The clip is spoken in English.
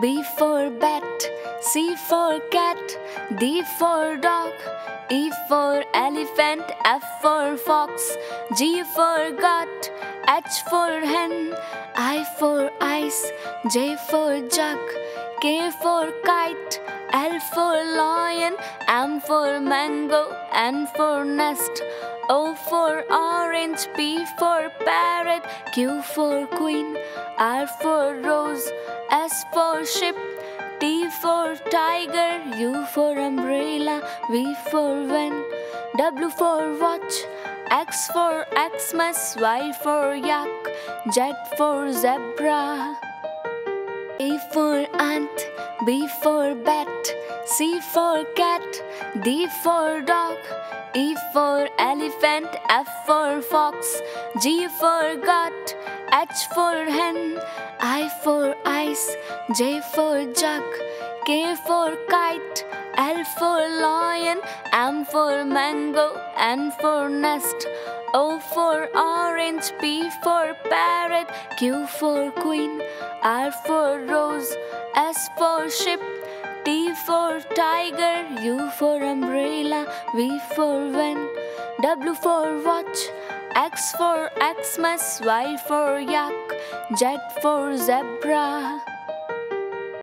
B for bat, C for cat, D for dog, E for elephant, F for fox, G for goat, H for hen, I for ice, J for jug, K for kite, L for lion, M for mango, N for nest, O for orange, P for parrot, Q for queen, R for rose, S for ship, T for tiger, U for umbrella, V for van, W for watch, X for Xmas, Y for yak, Z for zebra. A for ant, B for bat, C for cat, D for dog, E for elephant, F for fox, G for goat, H for hen, I for ice, J for jug, K for kite, L for lion, M for mango, N for nest, O for orange, P for parrot, Q for queen, R for rose, S for ship, T for tiger, U for umbrella, V for van, W for watch, X for Xmas, Y for yak, Z for zebra.